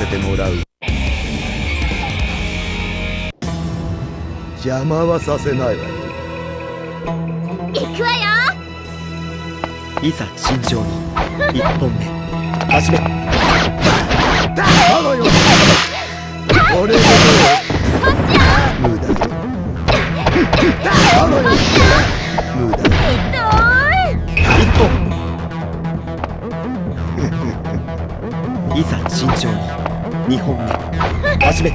せてもらう。邪魔はさせないわよ。行くわよ。いざ慎重に。一本目。始め。あのよ。これ始め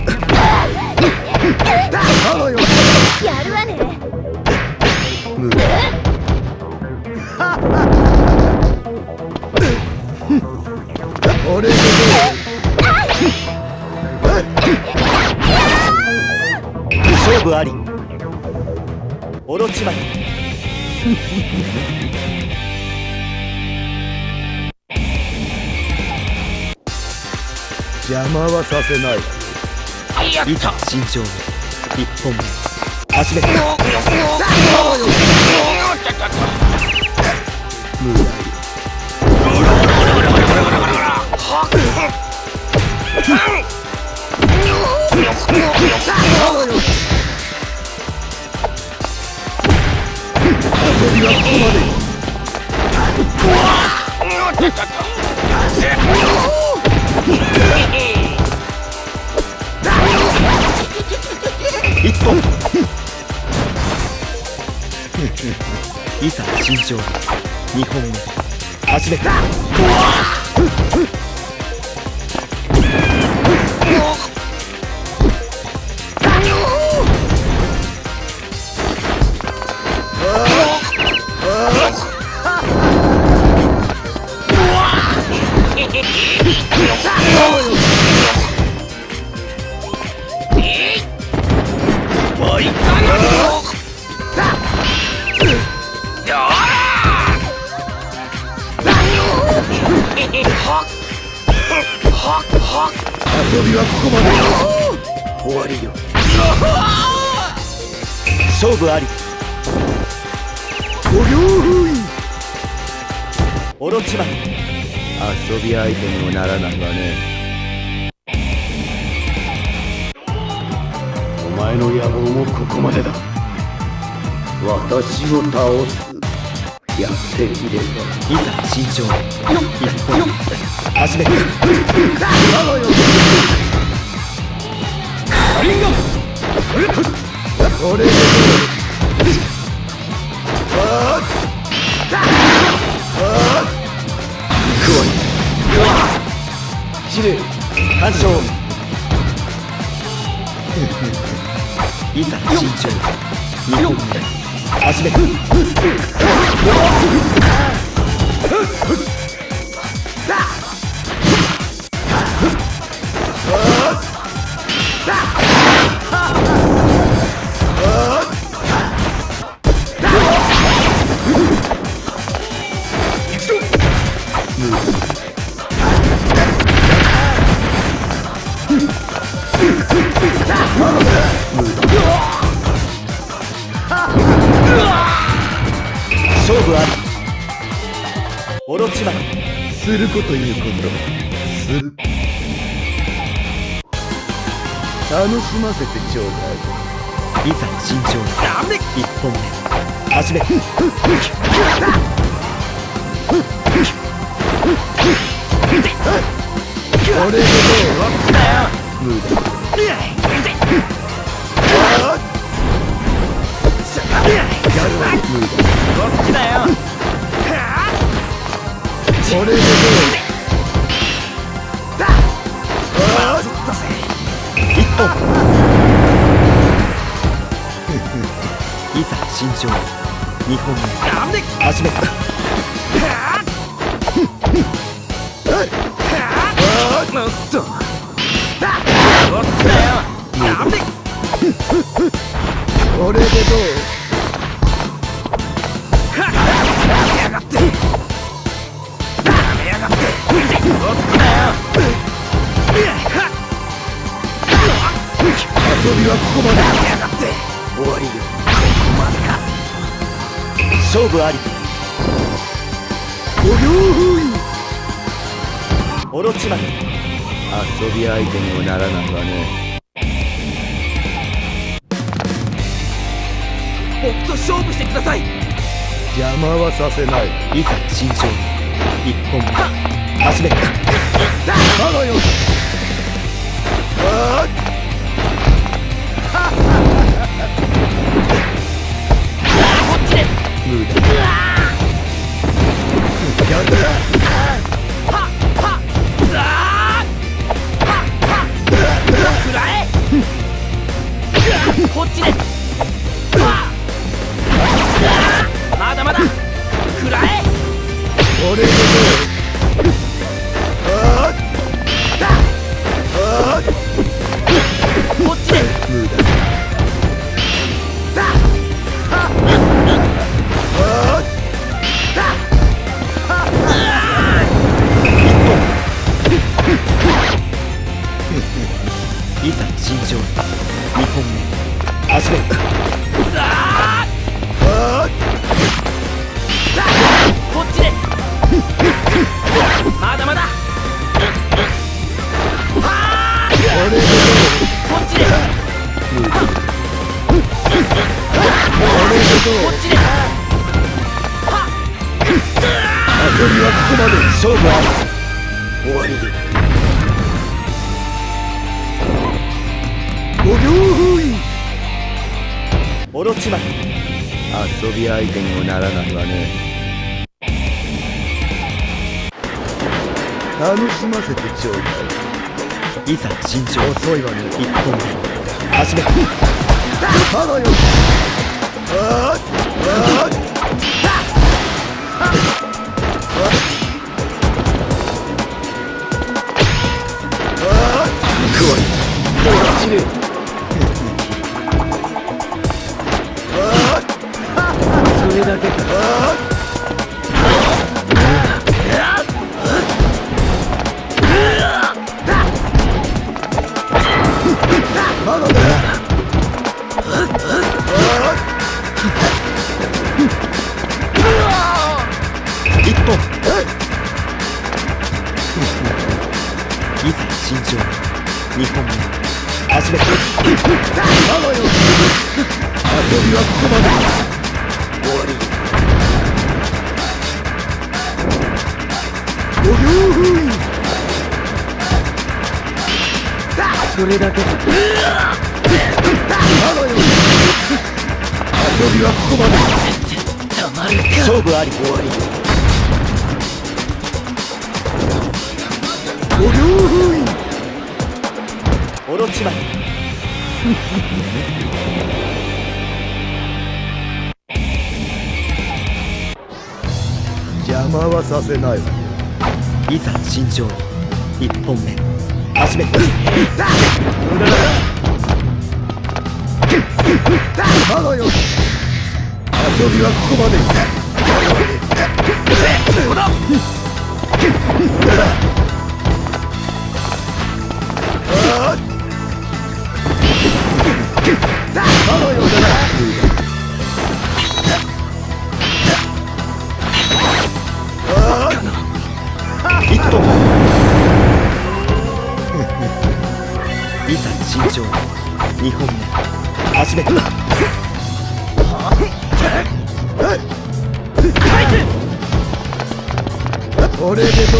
あのよ。やるわね。無駄これで勝負ありオロチマイ邪魔はさせないいざ慎重に一本目始め無駄よ遊びはここまでいざ尋常日本目始め遊びはここまで終わりよ。勝負あり。ご両封印オロチマイ遊び相手にもならないわねお前の野望もここまでだ私を倒すやっていればいざ慎重に一本始めこれで司令干渉いざ慎重二本目始めオロチマイすることい。うことする楽しませてちょうだい。いざ慎重に一本目始め。これでどう無駄これでど一本いざ慎重二本目始めうこれでどう？勝負あり。ご両封印オロチマイ遊び相手にもならないわね。僕と勝負してください。邪魔はさせない。いざ慎重に一本目。始め。まだよ。あこっちで無駄やるはっはっあーはっはっ食らえこっちで。す まで勝負あり終わり五行封印オロチマ遊び相手にもならないわね楽しませてちょうだいいざ慎重遅いわね一本目始めまだよああ落ちる。それだけかよ遊びはここまで終わり。五行封印それだけだ遊びはここまでたまるか勝負あり。終わり。五行封印オロチマ邪魔はさせないわ。いざ新庄一本目。始め無駄だ今のよ遊びはここまで。こだああこ本目始めたこれでど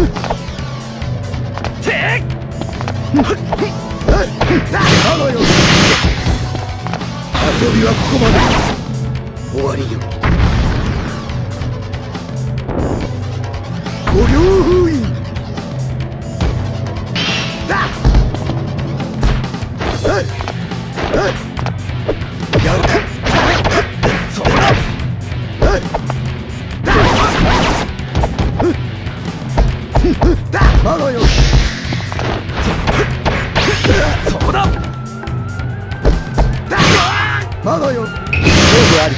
うてっ頼むよ遊びはここまで。終わりよ。五両封印まだよ勝負あり。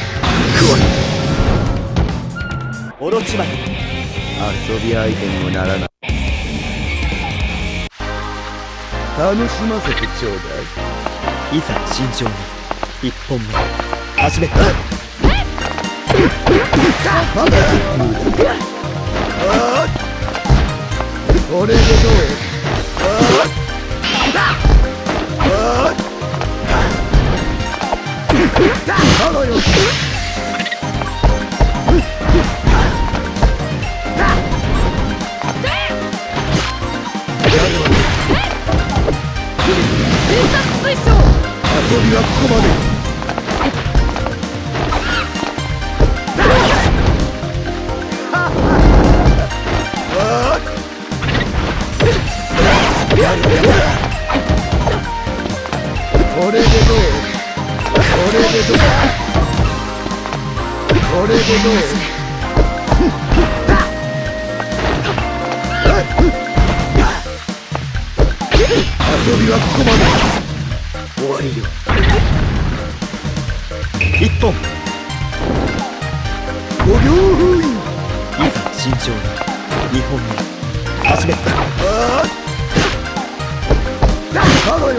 オロチマル遊び相手にもならない。楽しませてちょうだい。いざ慎重に。一本目。始め。まだあーこれでどう？たこれでどう？これでどう？これでどう？遊びはここまで終わりよ一本。五秒封印。いざ慎重に。二本目。始めたあーただよただよ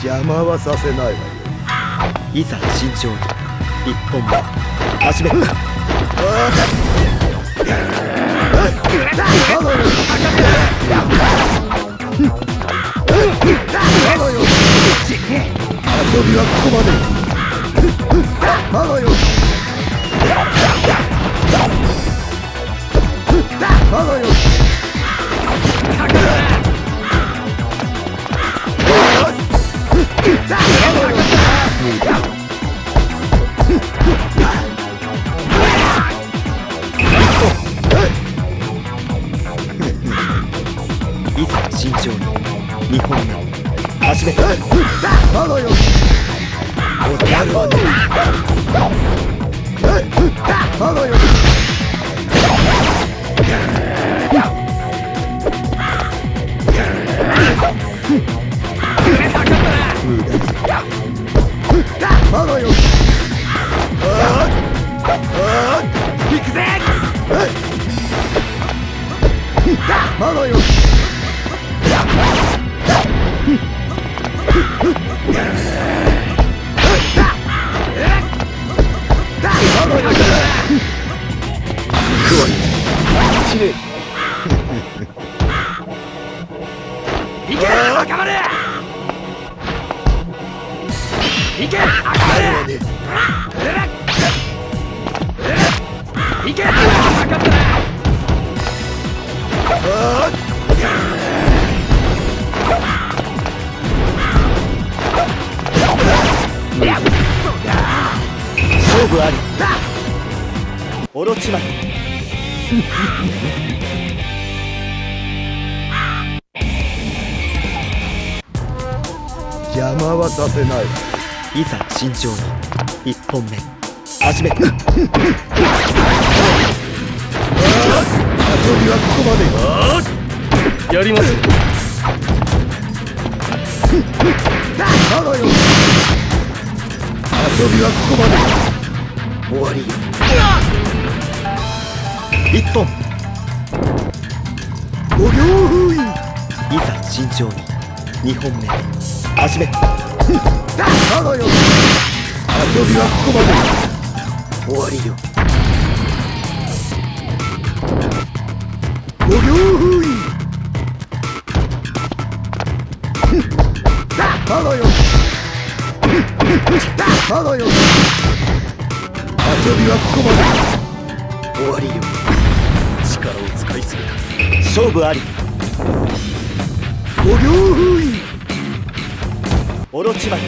邪魔はさせないわ。よいざ慎重に。一本目始め遊びはここまでまだよおオロチマイ邪魔はさせないいざ慎重に一本目始め遊びはここまでやりますまだよ遊びはここまで終わりよ一本。五秒封印いざ慎重に。二本目。始め。まだよ。遊びはここまで。終わりよ。五秒封印まだよ。まだよ。遊びはここまで。終わりよ。力を使いすぎた勝負あり五秒封印オロチマイ